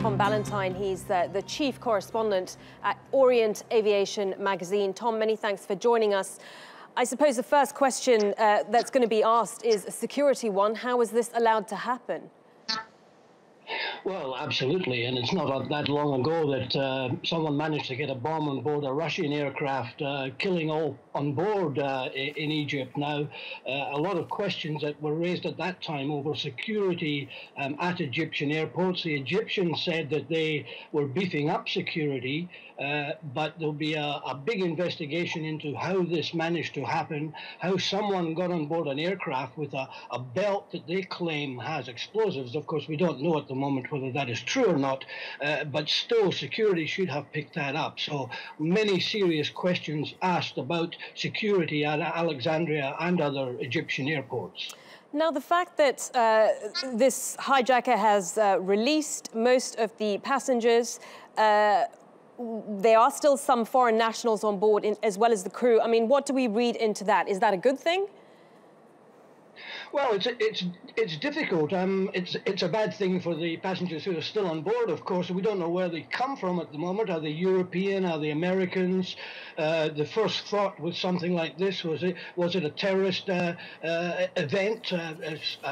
Tom Ballantyne. He's the, the chief correspondent at Orient Aviation magazine. Tom, many thanks for joining us. I suppose the first question uh, that's going to be asked is a security one. How was this allowed to happen? Well, absolutely, and it's not that long ago that uh, someone managed to get a bomb on board a Russian aircraft, uh, killing all on board uh, in Egypt. Now, uh, a lot of questions that were raised at that time over security um, at Egyptian airports. The Egyptians said that they were beefing up security, uh, but there'll be a, a, big investigation into how this managed to happen, how someone got on board an aircraft with a, a belt that they claim has explosives. Of course, we don't know at the moment whether that is true or not, uh, but still, security should have picked that up. So many serious questions asked about security at Alexandria and other Egyptian airports. Now, the fact that uh, this hijacker has uh, released most of the passengers, uh, there are still some foreign nationals on board in, as well as the crew. I mean, what do we read into that? Is that a good thing? Well, it's it's it's difficult. Um, it's it's a bad thing for the passengers who are still on board. Of course, we don't know where they come from at the moment. Are they European? Are they Americans? Uh, the first thought with something like this was it was it a terrorist uh, uh, event, uh,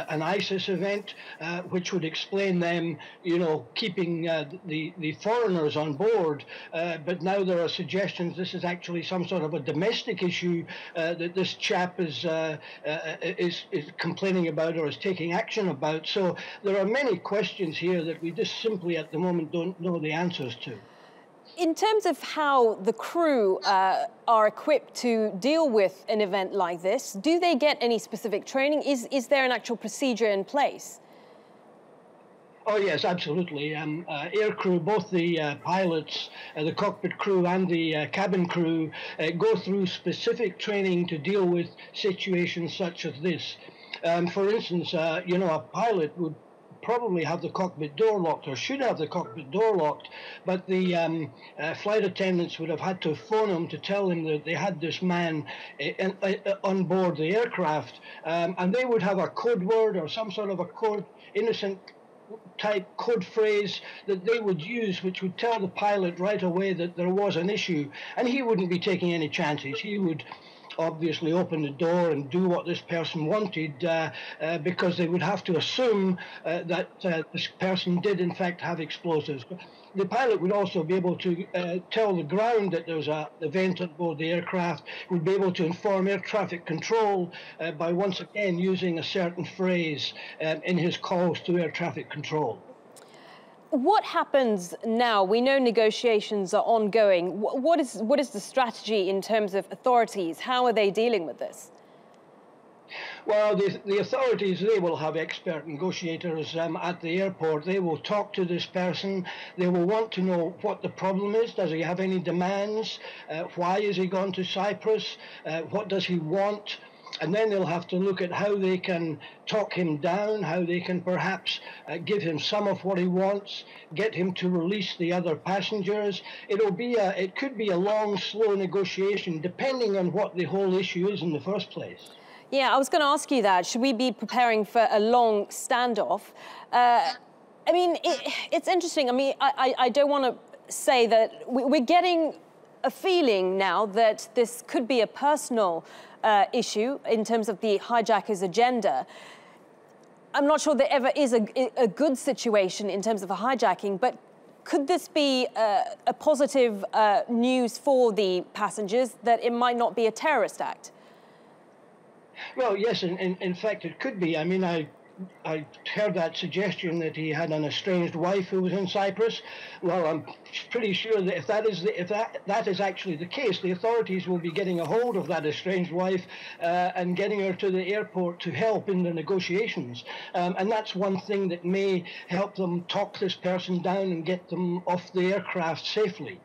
an ISIS event, uh, which would explain them, you know, keeping uh, the the foreigners on board. but now there are suggestions this is actually some sort of a domestic issue that this chap is is is complaining about or is taking action about. So there are many questions here that we just simply at the moment don't know the answers to. In terms of how the crew uh, are equipped to deal with an event like this, do they get any specific training? Is, is there an actual procedure in place? Oh yes, absolutely. Um, uh, air crew, both the uh, pilots, uh, the cockpit crew, and the uh, cabin crew uh, go through specific training to deal with situations such as this. Um, for instance, uh, you know, a pilot would probably have the cockpit door locked or should have the cockpit door locked, but the um, uh, flight attendants would have had to phone him to tell him that they had this man uh, on board the aircraft, um, and they would have a code word or some sort of a code, innocent type code phrase that they would use, which would tell the pilot right away that there was an issue, and he wouldn't be taking any chances. He would obviously open the door and do what this person wanted uh, uh, because they would have to assume uh, that uh, this person did in fact have explosives. The pilot would also be able to uh, tell the ground that there's an event on board the aircraft, would be able to inform air traffic control by once again using a certain phrase um, in his calls to air traffic control. What happens now? We know negotiations are ongoing. What is, what is the strategy in terms of authorities? How are they dealing with this? Well, the, the authorities, they will have expert negotiators um, at the airport. They will talk to this person. They will want to know what the problem is. Does he have any demands? Uh, why is he gone to Cyprus? Uh, what does he want? And then they'll have to look at how they can talk him down, how they can perhaps uh, give him some of what he wants, get him to release the other passengers. It'll be a, it could be a long, slow negotiation, depending on what the whole issue is in the first place. Yeah, I was going to ask you that. Should we be preparing for a long standoff? Uh, I mean, it, it's interesting. I mean, I, I, I don't want to say that we're getting a feeling now that this could be a personal uh, issue in terms of the hijacker's agenda. I'm not sure there ever is a, a good situation in terms of a hijacking, but could this be uh, a positive uh, news for the passengers that it might not be a terrorist act? Well, yes, in, in, in fact, it could be. I mean, I I heard that suggestion that he had an estranged wife who was in Cyprus. Well, I'm pretty sure that if that is the, if that that is actually the case, the authorities will be getting a hold of that estranged wife uh, and getting her to the airport to help in the negotiations. Um, and that's one thing that may help them talk this person down and get them off the aircraft safely.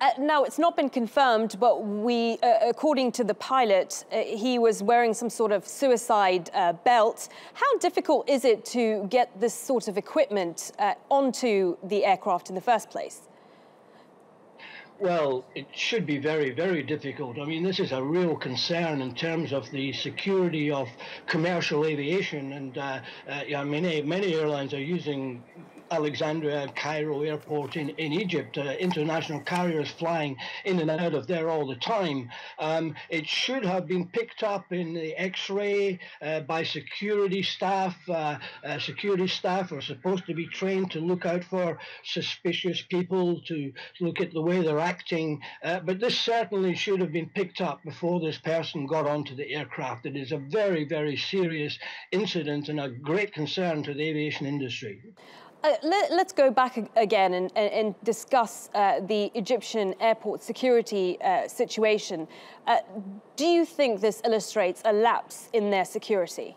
Uh, now, it's not been confirmed, but we, uh, according to the pilot, uh, he was wearing some sort of suicide uh, belt. How difficult is it to get this sort of equipment uh, onto the aircraft in the first place? Well, it should be very, very difficult. I mean, this is a real concern in terms of the security of commercial aviation, and uh, uh, yeah, many many airlines are using Alexandria Cairo airport in, in Egypt, uh, international carriers flying in and out of there all the time. Um, it should have been picked up in the x-ray uh, by security staff. Uh, uh, security staff are supposed to be trained to look out for suspicious people, to look at the way they're acting. Uh, but this certainly should have been picked up before this person got onto the aircraft. It is a very, very serious incident and a great concern to the aviation industry. Uh, let, us go back again and, and discuss uh, the Egyptian airport security uh, situation. Uh, do you think this illustrates a lapse in their security?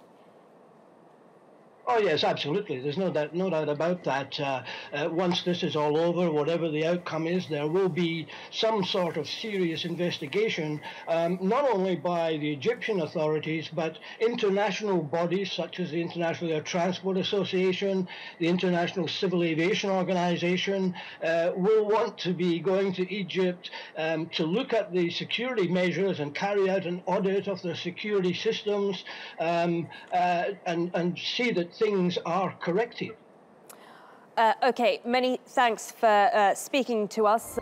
Oh yes, absolutely. There's no doubt, no doubt about that. Uh, uh, once this is all over, whatever the outcome is, there will be some sort of serious investigation, um, not only by the Egyptian authorities, but international bodies such as the International Air Transport Association, the International Civil Aviation Organization, uh, will want to be going to Egypt um, to look at the security measures and carry out an audit of the security systems um, uh, and, and see that things are corrected. Uh, okay, many thanks for uh, speaking to us.